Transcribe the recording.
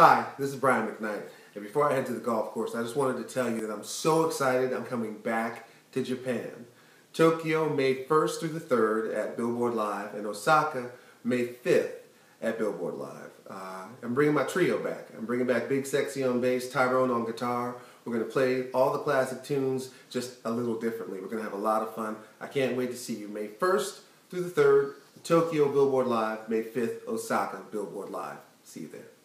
Hi, this is Brian McKnight. And before I head to the golf course, I just wanted to tell you that I'm so excited I'm coming back to Japan. Tokyo, May 1st through the 3rd at Billboard Live, and Osaka, May 5th at Billboard Live. Uh, I'm bringing my trio back. I'm bringing back Big Sexy on bass, Tyrone on guitar. We're going to play all the classic tunes just a little differently. We're going to have a lot of fun. I can't wait to see you May 1st through the 3rd, Tokyo Billboard Live, May 5th, Osaka Billboard Live. See you there.